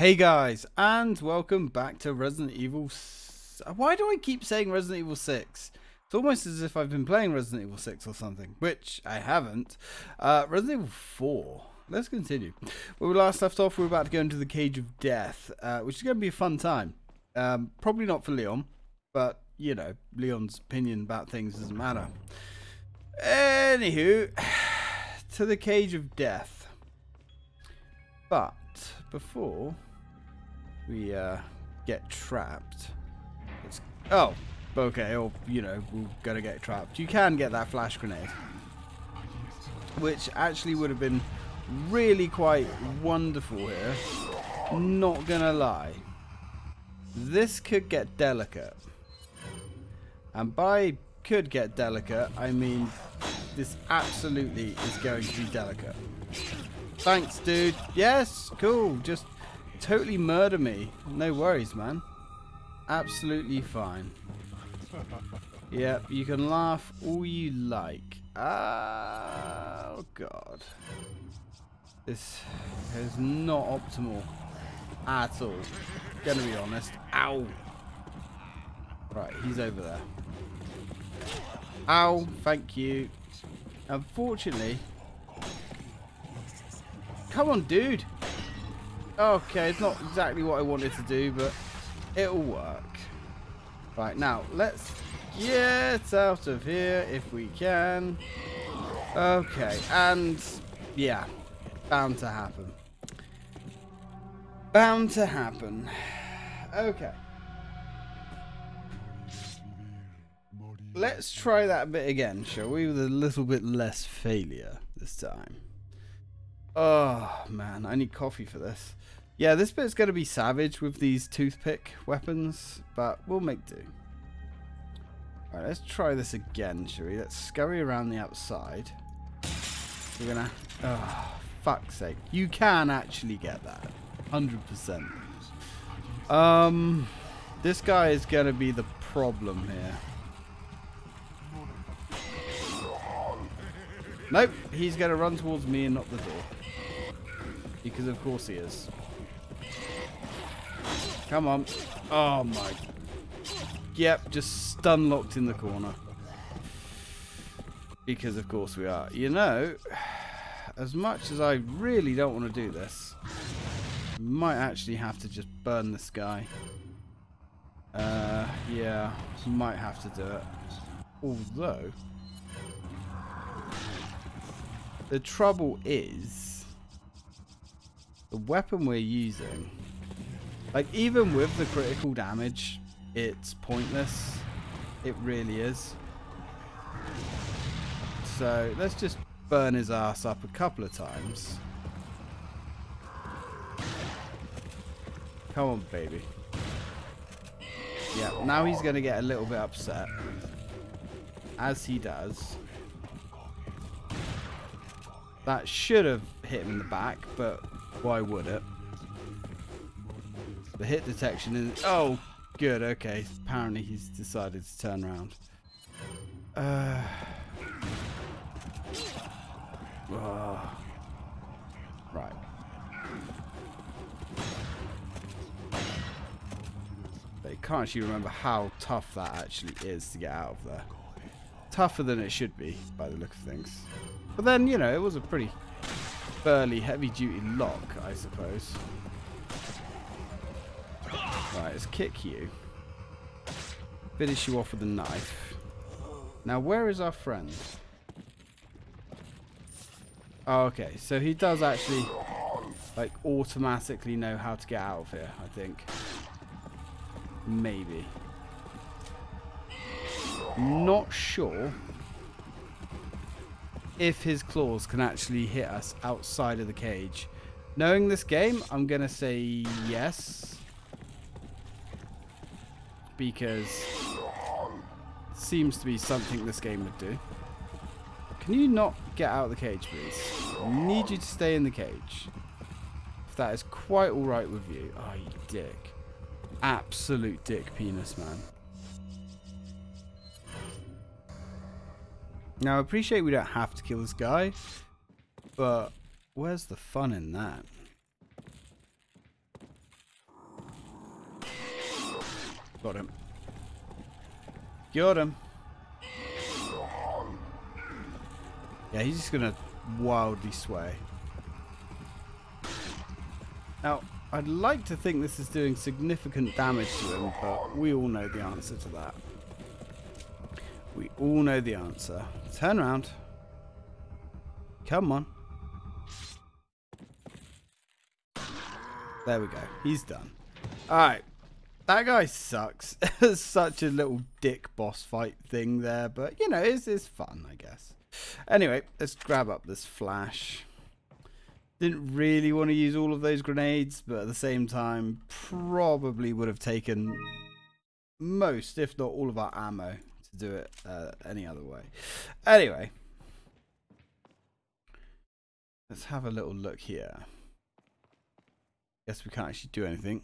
Hey guys, and welcome back to Resident Evil. S Why do I keep saying Resident Evil 6? It's almost as if I've been playing Resident Evil 6 or something, which I haven't. Uh, Resident Evil 4. Let's continue. Where we last left off, we are about to go into the Cage of Death, uh, which is going to be a fun time. Um, probably not for Leon, but, you know, Leon's opinion about things doesn't matter. Anywho, to the Cage of Death. But, before we uh, get trapped. It's, oh, okay, or, you know, we're going to get trapped. You can get that flash grenade. Which actually would have been really quite wonderful here. Not going to lie. This could get delicate. And by could get delicate, I mean this absolutely is going to be delicate. Thanks, dude. Yes, cool. Just totally murder me. No worries, man. Absolutely fine. Yep, you can laugh all you like. Ah, oh, God. This is not optimal at all. Gonna be honest. Ow. Right, he's over there. Ow, thank you. Unfortunately... Come on, dude. Okay, it's not exactly what I wanted to do, but it'll work. Right, now, let's get out of here if we can. Okay, and yeah, bound to happen. Bound to happen. Okay. Let's try that bit again, shall we? With a little bit less failure this time. Oh, man, I need coffee for this. Yeah, this bit's going to be savage with these toothpick weapons, but we'll make do. Alright, let's try this again, shall we? Let's scurry around the outside. We're going to... Oh, fuck's sake. You can actually get that. 100%. Um, this guy is going to be the problem here. Nope, he's going to run towards me and not the door. Because of course he is. Come on. Oh my. Yep, just stun locked in the corner. Because of course we are. You know, as much as I really don't want to do this, might actually have to just burn this guy. Uh, yeah, might have to do it. Although, the trouble is, the weapon we're using, like even with the critical damage, it's pointless. It really is. So let's just burn his ass up a couple of times. Come on, baby. Yeah, now he's going to get a little bit upset. As he does. That should have hit him in the back, but why would it? The hit detection is... Oh, good, okay. Apparently he's decided to turn around. Uh... Oh. Right. They can't actually remember how tough that actually is to get out of there. Tougher than it should be, by the look of things. But then, you know, it was a pretty burly, heavy-duty lock, I suppose. Right, let's kick you. Finish you off with a knife. Now, where is our friend? Oh, okay, so he does actually, like, automatically know how to get out of here, I think. Maybe. Not sure if his claws can actually hit us outside of the cage. Knowing this game, I'm going to say yes. Because seems to be something this game would do. Can you not get out of the cage, please? I need you to stay in the cage. If that is quite alright with you. Oh, you dick. Absolute dick penis, man. Now, I appreciate we don't have to kill this guy, but where's the fun in that? Got him. Got him. Yeah, he's just gonna wildly sway. Now, I'd like to think this is doing significant damage to him, but we all know the answer to that. We all know the answer. Turn around. Come on. There we go. He's done. Alright. That guy sucks. Such a little dick boss fight thing there, but you know, it's, it's fun, I guess. Anyway, let's grab up this flash. Didn't really want to use all of those grenades, but at the same time, probably would have taken most, if not all of our ammo to do it uh, any other way. Anyway, let's have a little look here. Guess we can't actually do anything.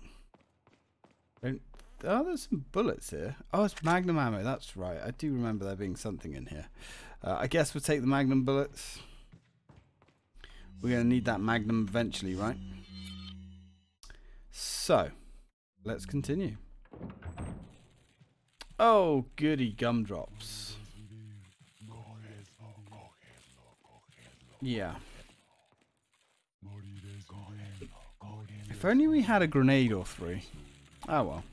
Don't, oh, there's some bullets here. Oh, it's magnum ammo. That's right. I do remember there being something in here. Uh, I guess we'll take the magnum bullets. We're going to need that magnum eventually, right? So, let's continue. Oh, goody gumdrops. Yeah. If only we had a grenade or three. Oh well.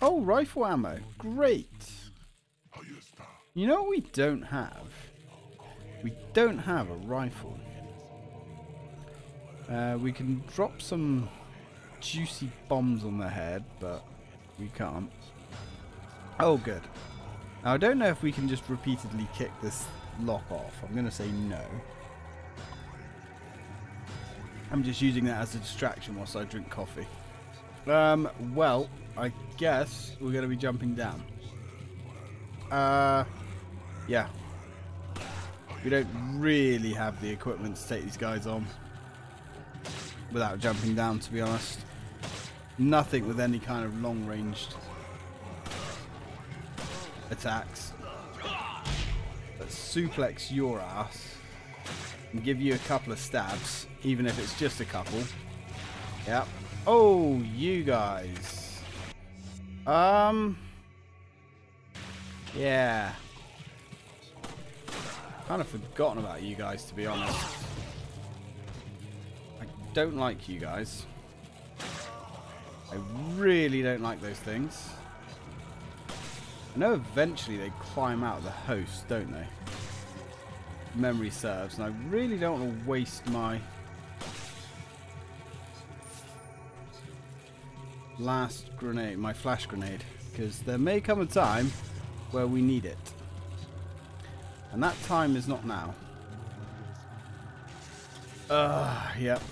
Oh, rifle ammo. Great. You know what we don't have? We don't have a rifle. Uh, we can drop some juicy bombs on the head, but we can't. Oh, good. Now, I don't know if we can just repeatedly kick this lock off. I'm going to say no. I'm just using that as a distraction whilst I drink coffee. Um, well, I guess we're going to be jumping down. Uh, yeah. We don't really have the equipment to take these guys on without jumping down, to be honest. Nothing with any kind of long-ranged attacks. But suplex your ass and give you a couple of stabs, even if it's just a couple. Yep. Oh, you guys. Um. Yeah. Kind of forgotten about you guys, to be honest. I don't like you guys. I really don't like those things. I know eventually they climb out of the host, don't they? Memory serves, and I really don't want to waste my last grenade, my flash grenade, because there may come a time where we need it. And that time is not now. Ah, uh, yep.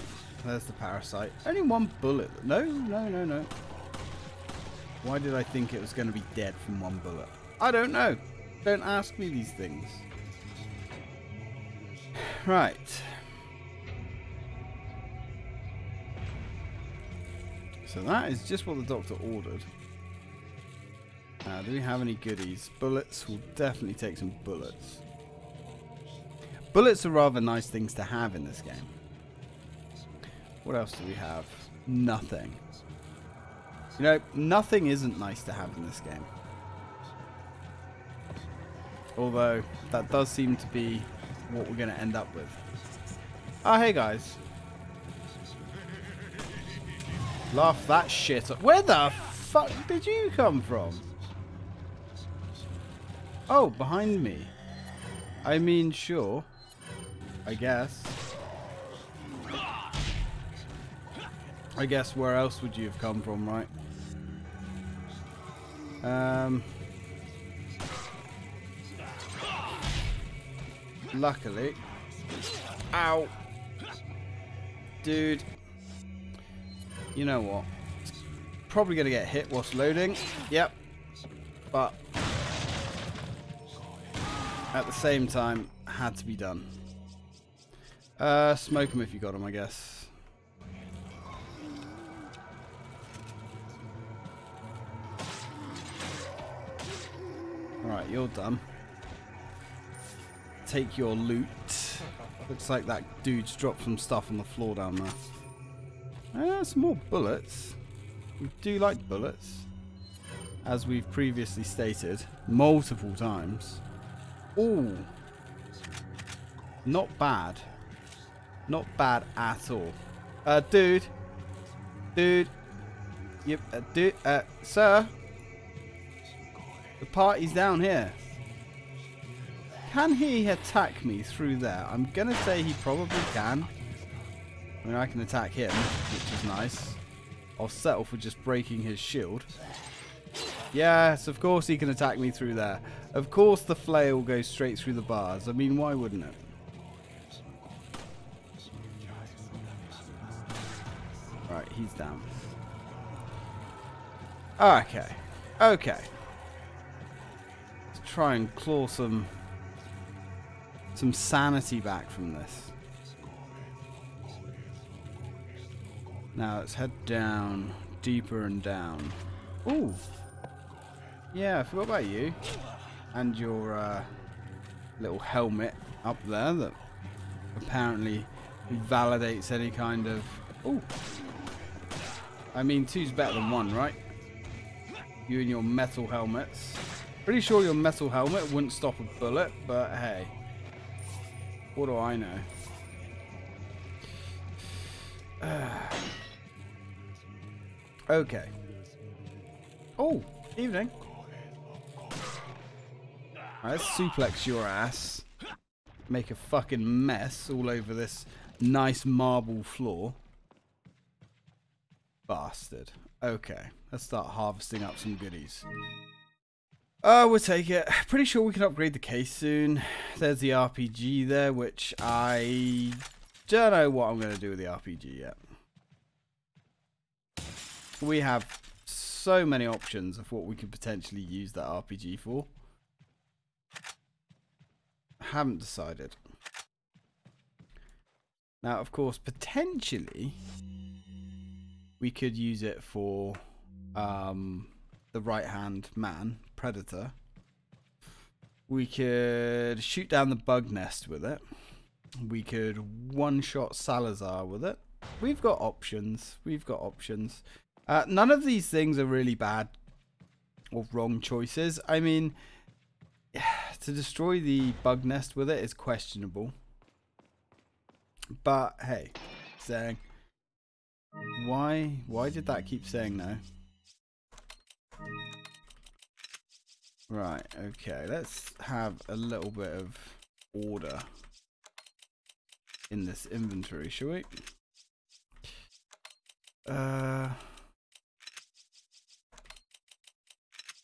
There's the parasite. Only one bullet. No, no, no, no. Why did I think it was going to be dead from one bullet? I don't know. Don't ask me these things. Right. So that is just what the doctor ordered. Uh, do we have any goodies? Bullets. We'll definitely take some bullets. Bullets are rather nice things to have in this game. What else do we have? Nothing. You know, nothing isn't nice to have in this game. Although, that does seem to be what we're going to end up with. Oh, hey guys. Laugh that shit up. Where the fuck did you come from? Oh, behind me. I mean, sure. I guess. I guess where else would you have come from, right? Um, luckily. Ow. Dude. You know what? Probably going to get hit whilst loading. Yep. But at the same time, had to be done. Uh, smoke them if you got them, I guess. You're done. Take your loot. Looks like that dude's dropped some stuff on the floor down there. Uh, some more bullets. We do like bullets, as we've previously stated multiple times. Ooh. Not bad. Not bad at all. Uh, dude. Dude. Yep, uh, dude. Uh, sir. The party's down here. Can he attack me through there? I'm going to say he probably can. I mean, I can attack him, which is nice. I'll settle for just breaking his shield. Yes, of course he can attack me through there. Of course the flail goes straight through the bars. I mean, why wouldn't it? Right, he's down. Okay. Okay. Try and claw some some sanity back from this. Now let's head down, deeper and down. Ooh. Yeah, I forgot about you. And your uh, little helmet up there that apparently validates any kind of... Ooh. I mean, two's better than one, right? You and your metal helmets. Pretty sure your metal helmet wouldn't stop a bullet, but hey. What do I know? Okay. Oh, evening. Right, let's suplex your ass. Make a fucking mess all over this nice marble floor. Bastard. Okay, let's start harvesting up some goodies. Oh, we'll take it. Pretty sure we can upgrade the case soon. There's the RPG there, which I don't know what I'm going to do with the RPG yet we have so many options of what we could potentially use that RPG for. Haven't decided. Now, of course, potentially we could use it for um, the right-hand man, Predator. We could shoot down the bug nest with it. We could one-shot Salazar with it. We've got options. We've got options. Uh, none of these things are really bad or wrong choices. I mean, to destroy the bug nest with it is questionable. But hey, saying why why did that keep saying no? Right, okay, let's have a little bit of order in this inventory, shall we? Uh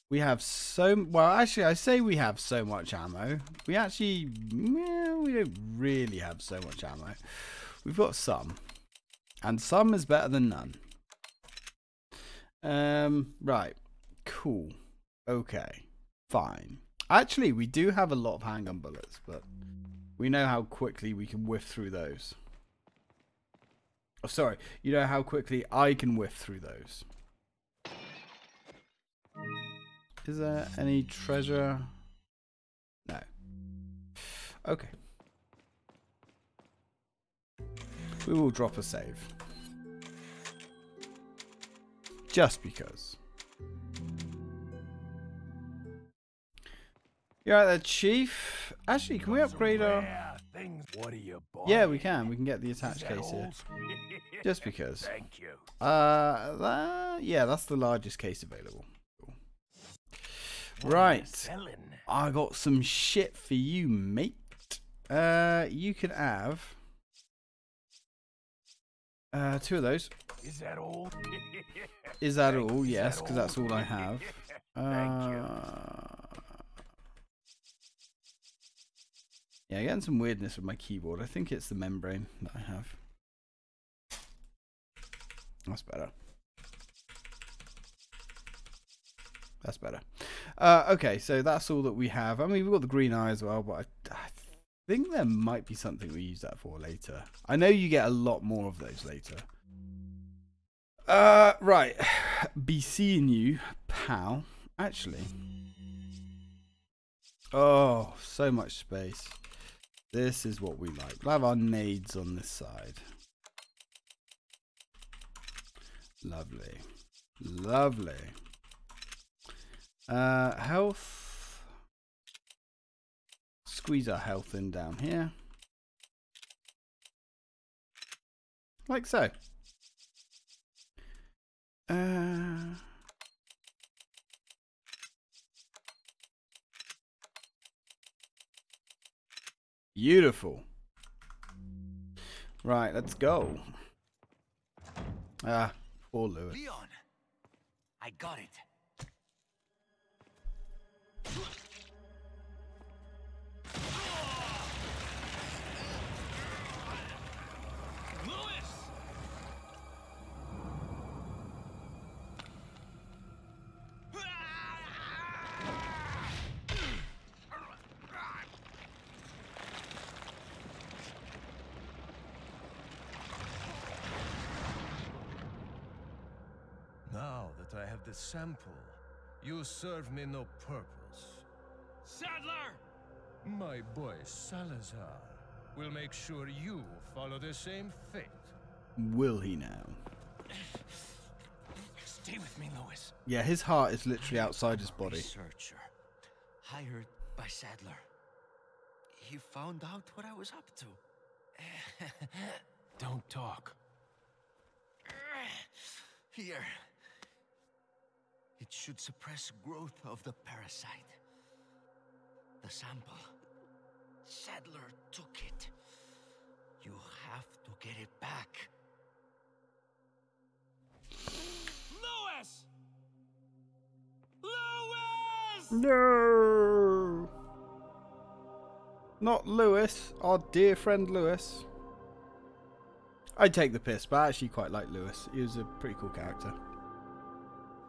We have so well. Actually, I say we have so much ammo. We actually, yeah, we don't really have so much ammo. We've got some, and some is better than none. Um, right, cool. Okay, fine. Actually, we do have a lot of handgun bullets, but we know how quickly we can whiff through those. Oh, sorry, you know how quickly I can whiff through those. Is there any treasure? No. Okay. We will drop a save. Just because. You're right there, Chief. Actually, can we upgrade our... Yeah, we can. We can get the attached case here. Just because. Thank you. Uh, that, yeah, that's the largest case available. Right. I got some shit for you, mate. Uh, you can have uh, two of those. Is that all? Is that all? Yes, because that's all I have. Uh, yeah, I'm getting some weirdness with my keyboard. I think it's the membrane that I have. That's better. That's better. Uh, okay, so that's all that we have. I mean, we've got the green eye as well, but I, I think there might be something we use that for later. I know you get a lot more of those later. Uh, right. Be seeing you, pal. Actually. Oh, so much space. This is what we like. We'll have our nades on this side. Lovely. Lovely. Uh, health. Squeeze our health in down here. Like so. Uh, beautiful. Right, let's go. Ah, poor Luis. Leon, I got it. Luis! Now that I have the sample, you serve me no purpose. Sadler! My boy Salazar will make sure you follow the same fate. Will he now? Stay with me, Luis. Yeah, his heart is literally outside his body. Researcher, hired by Sadler. He found out what I was up to. Don't talk. Here. It should suppress growth of the parasite. The sample. Sadler took it. You have to get it back. Luis! Luis! No! Not Luis, our dear friend Luis. I take the piss, but I actually quite like Luis. He was a pretty cool character.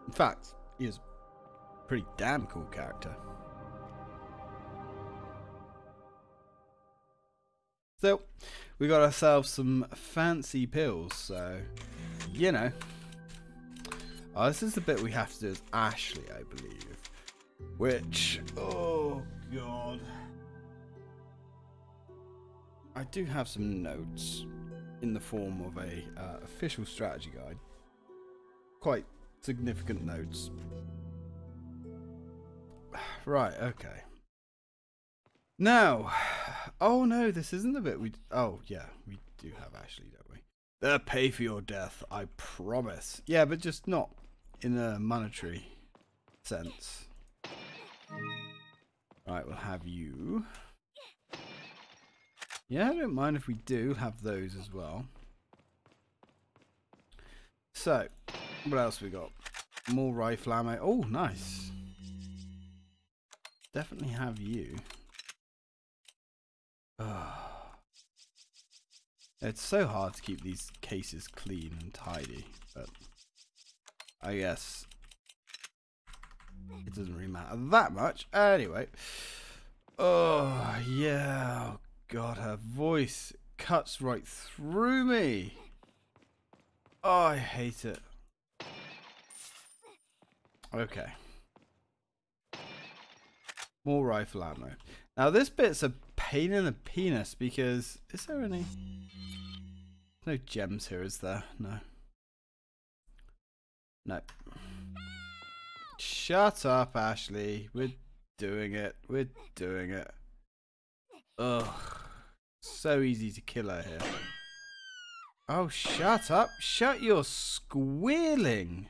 In fact, was a pretty damn cool character. So, we got ourselves some fancy pills, so, you know. Oh, this is the bit we have to do as Ashley, I believe. Which, oh god. I do have some notes in the form of a uh, official strategy guide. Quite significant notes. Right, okay. Now, oh no, this isn't the bit we. Oh yeah, we do have Ashley, don't we? They'll pay for your death, I promise. Yeah, but just not in a monetary sense. Right, we'll have you. Yeah, I don't mind if we do have those as well. So, what else we got? More rifle ammo. Oh, nice. Definitely have you. Ah. It's so hard to keep these cases clean and tidy, but I guess it doesn't really matter that much. Anyway. Oh, yeah. Oh, God, her voice cuts right through me. Oh, I hate it. Okay. More rifle ammo. Now, this bit's a pain in the penis because... Is there any... No gems here, is there? No. No. Shut up, Ashley. We're doing it. We're doing it. Ugh. So easy to kill her here. Oh, shut up. Shut your squealing.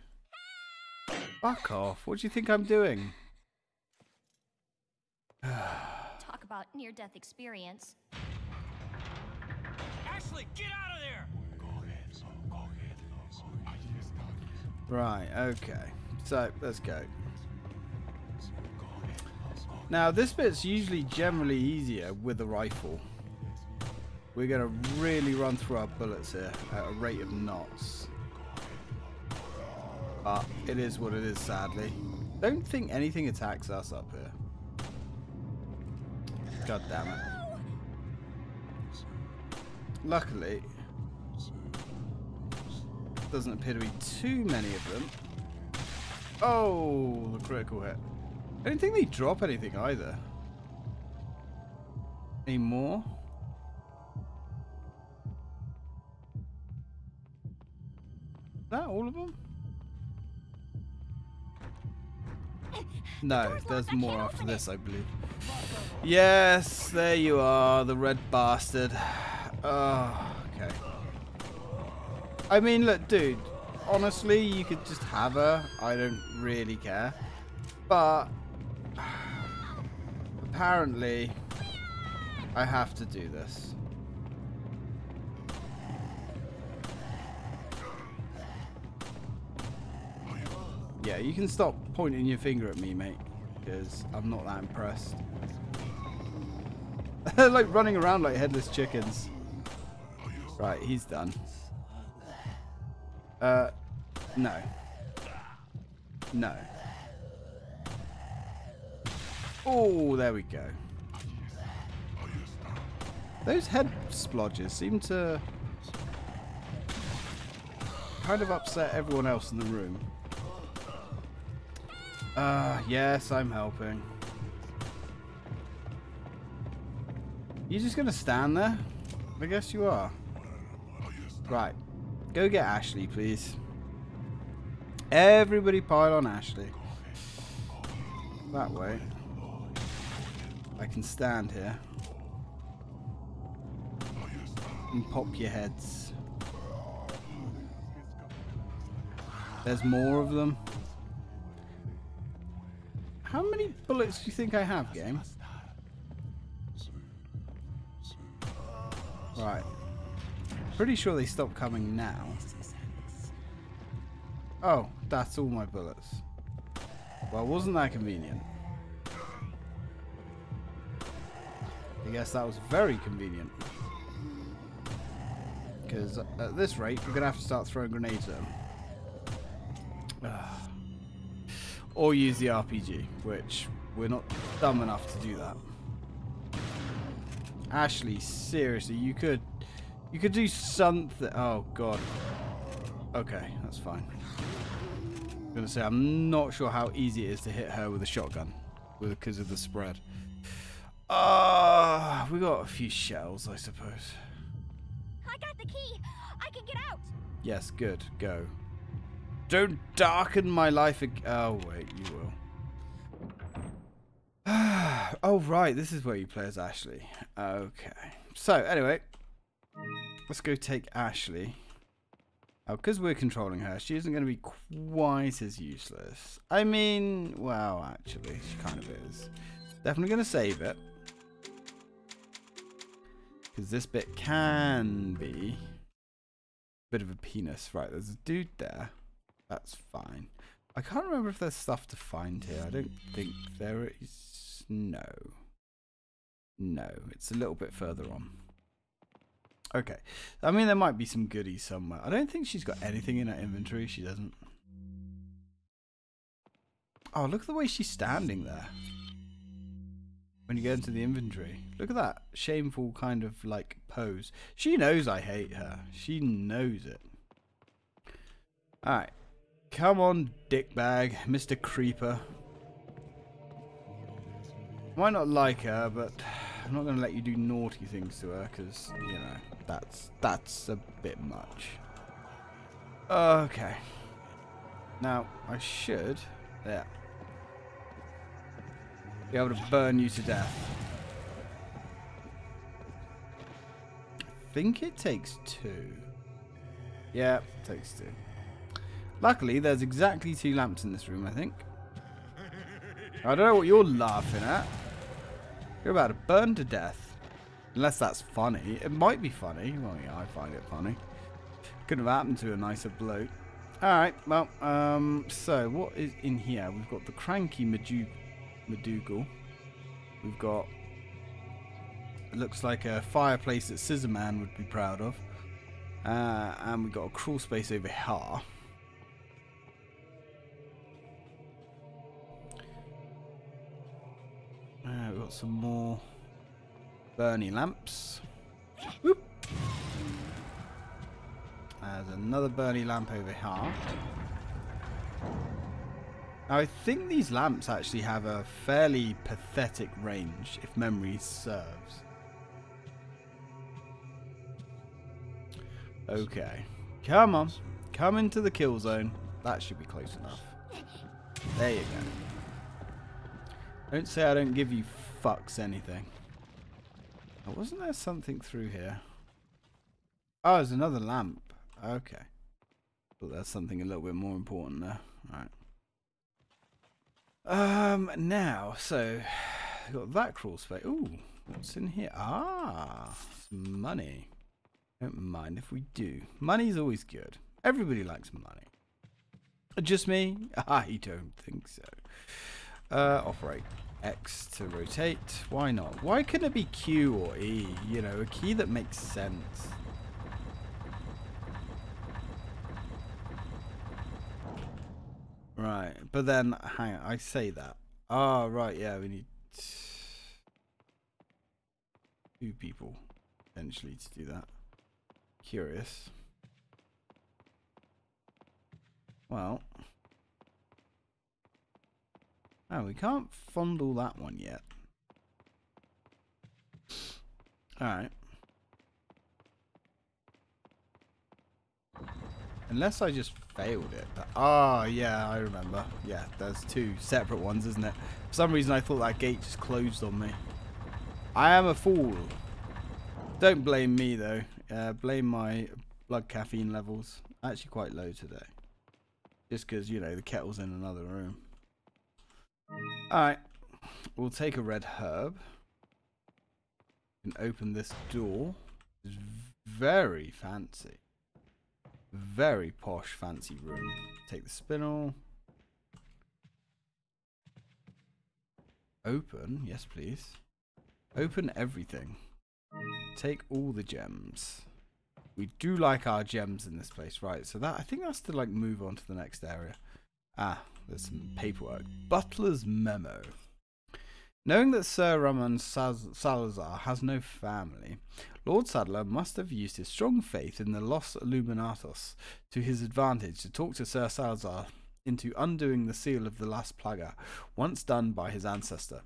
Fuck off. What do you think I'm doing? Talk about near-death experience. Ashley, get out of there! Right, okay. So, let's go. Now, this bit's usually generally easier with a rifle. We're going to really run through our bullets here at a rate of knots. But it is what it is, sadly. Don't think anything attacks us up here. God damn it. Luckily, doesn't appear to be too many of them. Oh, the critical hit. I don't think they drop anything either. Any more? Is that all of them? No, there's more after this, I believe. Yes, there you are, the red bastard. Oh, okay. I mean, look, dude. Honestly, you could just have her. I don't really care. But apparently, I have to do this. Yeah, you can stop pointing your finger at me, mate, because I'm not that impressed. Like running around like headless chickens. Right, he's done. Uh, no. No. Oh, there we go. Those head splodges seem to kind of upset everyone else in the room. Uh, yes, I'm helping. You're just gonna stand there? I guess you are. Right. Go get Ashley, please. Everybody pile on Ashley. That way. I can stand here. And pop your heads. There's more of them. How many bullets do you think I have, game? Right. Pretty sure they stop coming now. Oh, that's all my bullets. Well, wasn't that convenient? I guess that was very convenient. Because at this rate, we're going to have to start throwing grenades at them. Or use the RPG, which we're not dumb enough to do that. Ashley, seriously, you could you could do something. Oh god. Okay, that's fine. I'm gonna say I'm not sure how easy it is to hit her with a shotgun, because of the spread. Ah, uh, we got a few shells, I suppose. I got the key. I can get out. Yes, good. Go. Don't darken my life again. Oh, wait, you will. oh, right. This is where you play as Ashley. Okay. So, anyway. Let's go take Ashley. Oh, because we're controlling her, she isn't going to be quite as useless. I mean, well, actually, she kind of is. Definitely going to save it. Because this bit can be a bit of a penis. Right, there's a dude there. That's fine. I can't remember if there's stuff to find here. I don't think there is. No. No, it's a little bit further on. Okay. I mean, there might be some goodies somewhere. I don't think she's got anything in her inventory. She doesn't. Oh, look at the way she's standing there. When you get into the inventory. Look at that shameful kind of like pose. She knows I hate her. She knows it. Alright. Come on, dickbag, Mr. Creeper. Might not like her, but I'm not going to let you do naughty things to her, because, you know, that's, that's a bit much. Okay. Now, I should, yeah, be able to burn you to death. I think it takes two. Yeah, takes two. Luckily, there's exactly two lamps in this room, I think. I don't know what you're laughing at. You're about to burn to death. Unless that's funny. It might be funny. Well, yeah, I find it funny. Couldn't have happened to a nicer bloke. Alright, well, um, so what is in here? We've got the cranky Madugal. We've got, it looks like a fireplace that Scissorman would be proud of. Uh, and we've got a crawl space over here. Got some more Bernie lamps. Whoop. There's another Bernie lamp over here. Now, I think these lamps actually have a fairly pathetic range, if memory serves. Okay. Come on. Come into the kill zone. That should be close enough. There you go. Don't say I don't give you fucks anything. Oh, wasn't there something through here? Oh, there's another lamp. Okay. But that's something a little bit more important there. Alright. Um, now, so, got that crawl space. Ooh, what's in here? Ah, money. Don't mind if we do. Money's always good. Everybody likes money. Just me? I don't think so. Uh, operate. X to rotate. Why not? Why couldn't it be Q or E? You know, a key that makes sense. Right, but then, hang on, I say that. Ah, oh, right, yeah, we need two people, potentially, to do that. Curious. Well. Oh, we can't fondle that one yet. Alright. Unless I just failed it. Ah, oh, yeah, I remember. Yeah, there's two separate ones, isn't it? For some reason I thought that gate just closed on me. I am a fool. Don't blame me, though. Uh, blame my blood caffeine levels. Actually quite low today. Just because, you know, the kettle's in another room. Alright. We'll take a red herb. And open this door. It's very fancy. Very posh, fancy room. Take the spinel. Open. Yes, please. Open everything. Take all the gems. We do like our gems in this place, right? So that I think that's to like move on to the next area. Ah, there's some paperwork. Butler's memo. Knowing that Sir Ramon Salazar has no family, Lord Sadler must have used his strong faith in the Los Illuminados to his advantage to talk to Sir Salazar into undoing the seal of the last plaga, once done by his ancestor.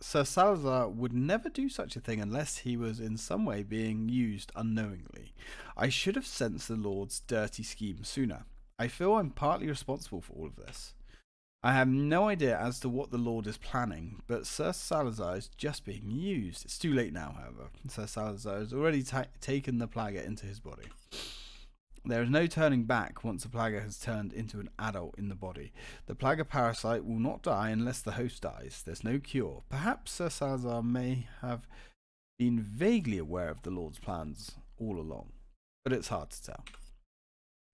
Sir Salazar would never do such a thing unless he was in some way being used unknowingly. I should have sensed the Lord's dirty scheme sooner. I feel I'm partly responsible for all of this. I have no idea as to what the Lord is planning, but Sir Salazar is just being used. It's too late now, however. Sir Salazar has already taken the Plaga into his body. There is no turning back once the Plaga has turned into an adult in the body. The Plaga parasite will not die unless the host dies. There's no cure. Perhaps Sir Salazar may have been vaguely aware of the Lord's plans all along, but it's hard to tell.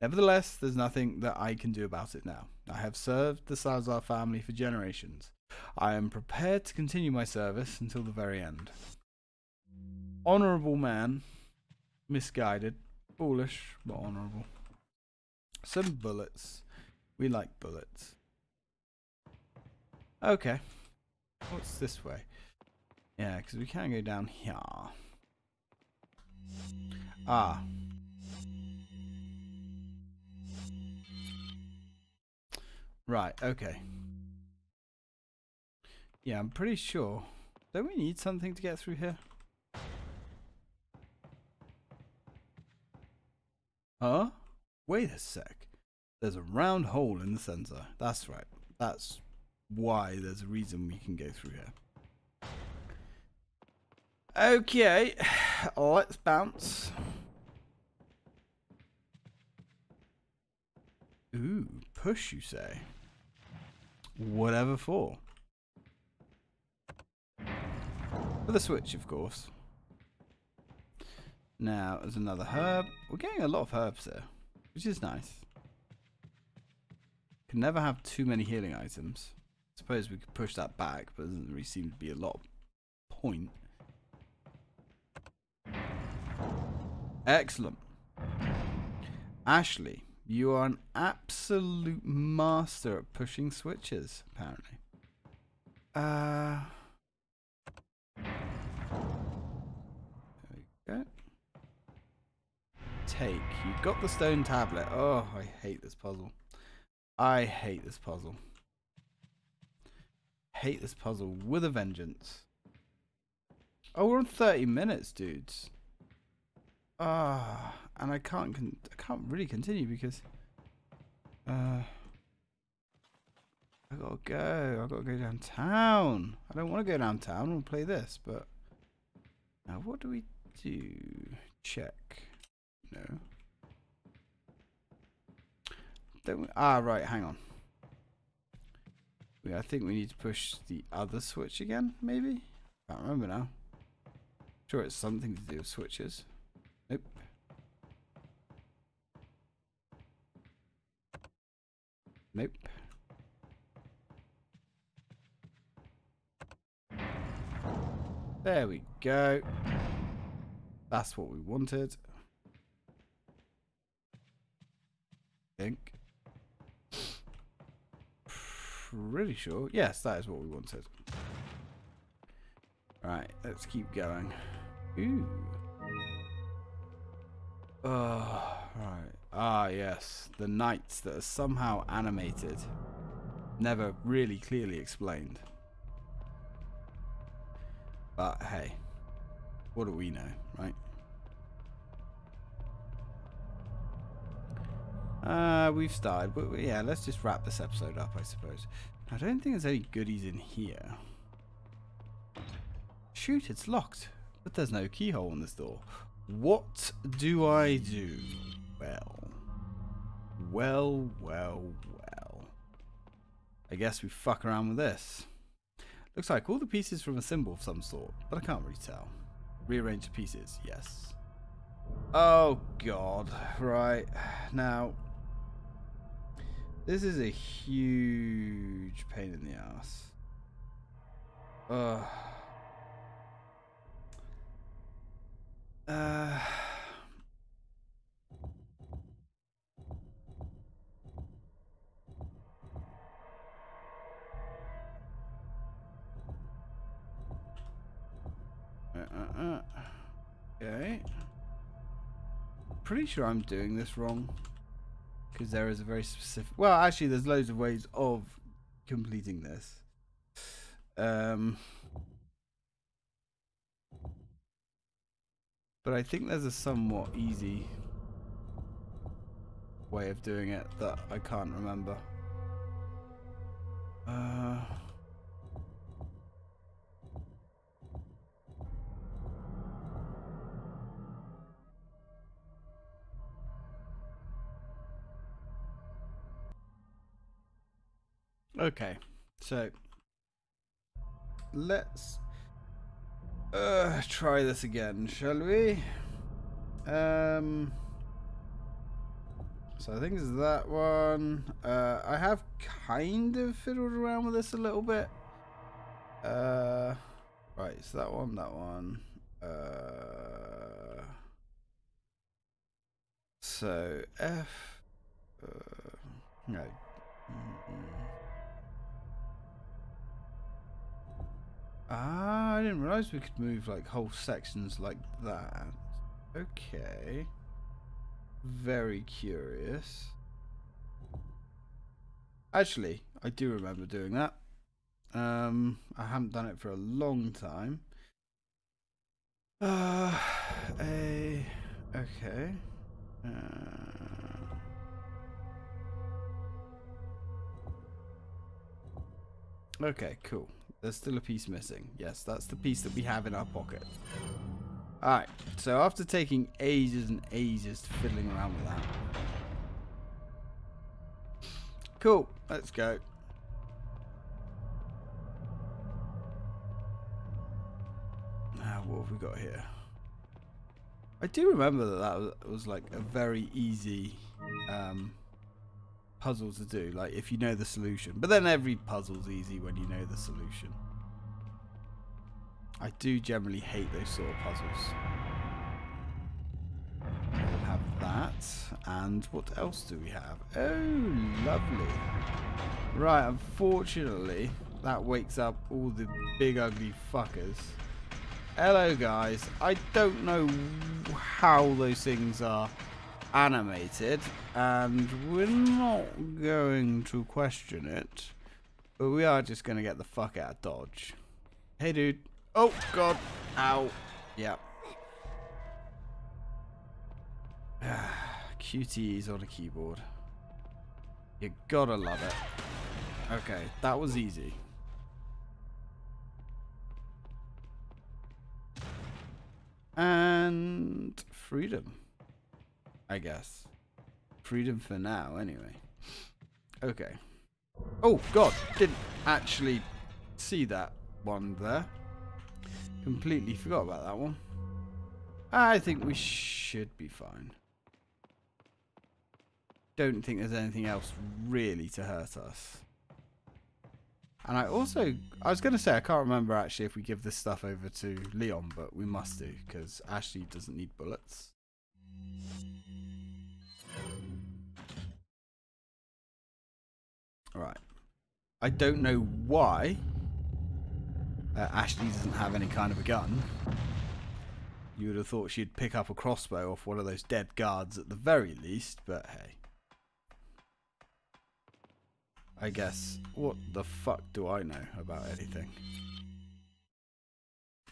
Nevertheless, there's nothing that I can do about it now. I have served the Salazar family for generations. I am prepared to continue my service until the very end. Honourable man, misguided, Foolish, but honourable. Some bullets. We like bullets. Okay. What's this way? Yeah, because we can't go down here. Ah. Right, okay. Yeah, I'm pretty sure. Don't we need something to get through here? Huh? Wait a sec. There's a round hole in the sensor. That's right. That's why there's a reason we can go through here. Okay, let's bounce. Ooh, push you say? Whatever for. For the switch, of course. Now, there's another herb. We're getting a lot of herbs here, which is nice. Can never have too many healing items. Suppose we could push that back, but doesn't really seem to be a lot of point. Excellent. Ashley, you are an absolute master at pushing switches, apparently. Uh... There we go take? You got the stone tablet. Oh, I hate this puzzle. I hate this puzzle. Hate this puzzle with a vengeance. Oh, we're on 30 minutes, dudes. Ah, and I can't I can't really continue because uh I gotta go. I gotta go downtown. I don't want to go downtown. and play this, but now what do we do? Check. No. Don't we? Ah, right. Hang on. I think we need to push the other switch again. Maybe. Can't remember now. Sure, it's something to do with switches. Nope. Nope. There we go. That's what we wanted. think. Pretty sure. Yes, that is what we wanted. Right, let's keep going. Ooh. Oh, right. Ah, yes. The knights that are somehow animated. Never really clearly explained. But hey, what do we know, right? Uh, we've started, but yeah, let's just wrap this episode up, I suppose. I don't think there's any goodies in here. Shoot, it's locked, but there's no keyhole on this door. What do I do? Well, well, well, well. I guess we fuck around with this. Looks like all the pieces from a symbol of some sort, but I can't really tell. Rearrange the pieces, yes. Oh god, right. Now, this is a huge pain in the ass. Ugh. Uh... Uh, uh. Okay. Pretty sure I'm doing this wrong. Because there is a very specific... Well, actually, there's loads of ways of completing this. Um... But I think there's a somewhat easy way of doing it that I can't remember. Uh... Okay, so let's uh, try this again, shall we? Um, so I think it's that one. Uh, I have kind of fiddled around with this a little bit. Uh, right, so that one, that one. Uh, so F. Uh, no. Mm Ah, I didn't realize we could move like whole sections like that. Okay. Very curious. Actually, I do remember doing that. Um, I haven't done it for a long time. Uh, a okay. Uh, okay, cool. There's still a piece missing. Yes, that's the piece that we have in our pocket. Alright, so after taking ages and ages to fiddling around with that. Cool, let's go. Now, what have we got here? I do remember that that was, was like a very easy um, puzzle to do, like if you know the solution. But then every puzzle's easy when you know the solution. I do generally hate those sort of puzzles. We'll have that. And what else do we have? Oh, lovely. Right, unfortunately, that wakes up all the big ugly fuckers. Hello, guys. I don't know how those things are animated, and we're not going to question it, but we are just going to get the fuck out of Dodge. Hey, dude. Oh, God. Ow. Yeah. QTEs on a keyboard. You gotta love it. Okay, that was easy. And freedom. I guess. Freedom for now, anyway. Okay. Oh, God. Didn't actually see that one there. Completely forgot about that one. I think we should be fine. Don't think there's anything else really to hurt us. And I also, I was going to say, I can't remember actually if we give this stuff over to Leon, but we must do, because Ashley doesn't need bullets. Right. I don't know why uh, Ashley doesn't have any kind of a gun. You would have thought she'd pick up a crossbow off one of those dead guards at the very least, but hey. I guess. What the fuck do I know about anything?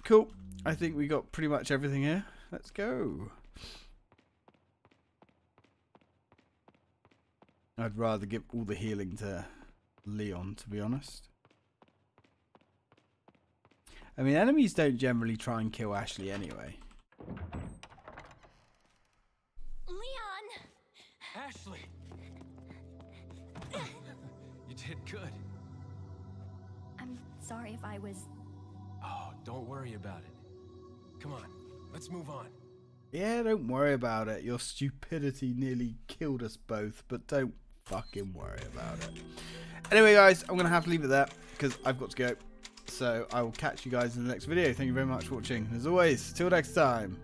Cool. I think we got pretty much everything here. Let's go. I'd rather give all the healing to Leon, to be honest. I mean, enemies don't generally try and kill Ashley anyway. Leon! Ashley! you did good. I'm sorry if I was. Oh, don't worry about it. Come on, let's move on. Yeah, don't worry about it. Your stupidity nearly killed us both, but don't fucking worry about it. Anyway, guys, I'm going to have to leave it there because I've got to go. So I will catch you guys in the next video. Thank you very much for watching. As always, till next time.